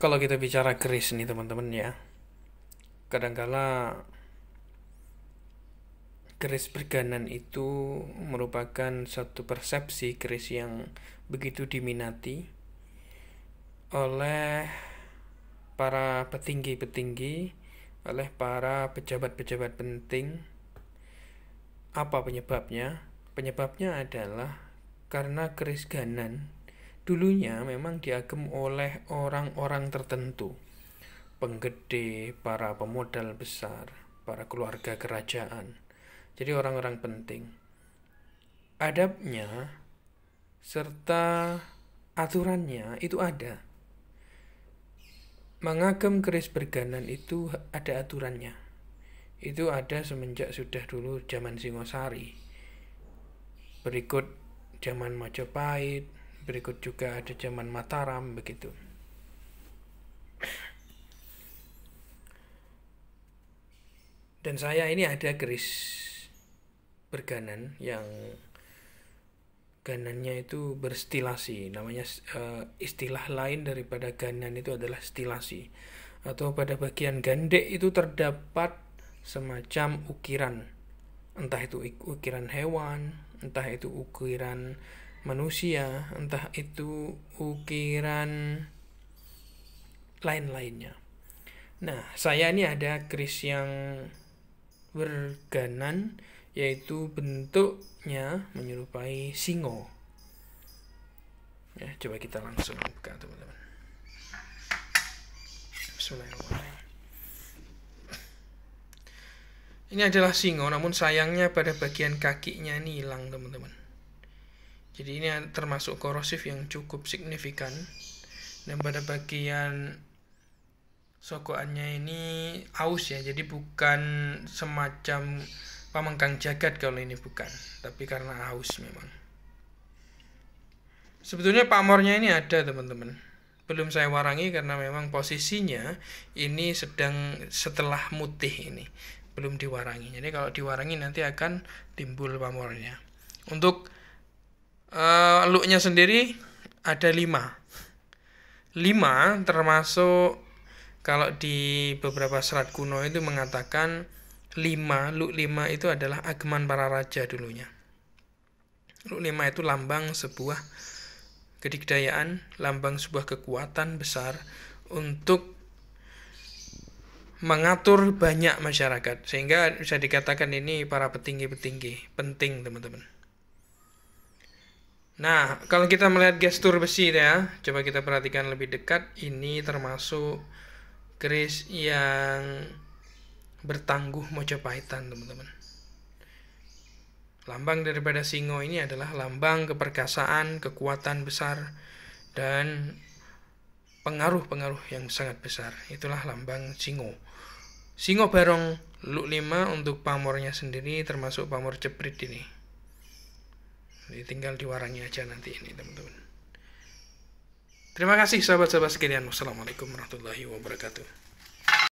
kalau kita bicara keris nih teman-teman ya kadangkala keris berganan itu merupakan satu persepsi keris yang begitu diminati oleh para petinggi-petinggi, oleh para pejabat-pejabat penting. Apa penyebabnya? Penyebabnya adalah karena keris ganan dulunya memang diagem oleh orang-orang tertentu, penggede, para pemodal besar, para keluarga kerajaan. Jadi orang-orang penting. Adabnya serta aturannya itu ada. Mengagem keris berganan itu ada aturannya. Itu ada semenjak sudah dulu zaman Singosari. Berikut zaman Majapahit, berikut juga ada zaman Mataram begitu. Dan saya ini ada keris berganan yang ganannya itu berstilasi. Namanya uh, istilah lain daripada ganan itu adalah stilasi. Atau pada bagian gandek itu terdapat semacam ukiran. Entah itu ukiran hewan, entah itu ukiran manusia, entah itu ukiran lain-lainnya. Nah, saya ini ada kris yang berganan yaitu bentuknya menyerupai singo. Ya, coba kita langsung buka teman-teman. Bismillahirrahmanirrahim. Ini adalah singo, namun sayangnya pada bagian kakinya ini hilang teman-teman. Jadi ini termasuk korosif yang cukup signifikan. Dan pada bagian sokoannya ini aus ya, jadi bukan semacam pamengkang jagat kalau ini bukan, tapi karena aus memang. Sebetulnya pamornya ini ada teman-teman. Belum saya warangi karena memang posisinya ini sedang setelah mutih ini belum diwarangi. Jadi kalau diwarangi nanti akan timbul pamornya. Untuk looknya sendiri ada lima. Lima termasuk kalau di beberapa serat kuno itu mengatakan lima look lima itu adalah ageman para raja dulunya. Look lima itu lambang sebuah kedikdayaan lambang sebuah kekuatan besar untuk mengatur banyak masyarakat. Sehingga bisa dikatakan ini para petinggi-petinggi penting teman-teman Nah, kalau kita melihat gestur besi ya, coba kita perhatikan lebih dekat. Ini termasuk keris yang bertangguh Mojopahitan, teman-teman. Lambang daripada singo ini adalah lambang keperkasaan, kekuatan besar, dan pengaruh-pengaruh yang sangat besar. Itulah lambang singo. Singo barong luk 5 untuk pamornya sendiri termasuk pamor ceprit ini. Jadi tinggal diwarangi aja nanti ini teman-teman. Terima kasih sahabat-sahabat sekalian. Wassalamualaikum warahmatullahi wabarakatuh.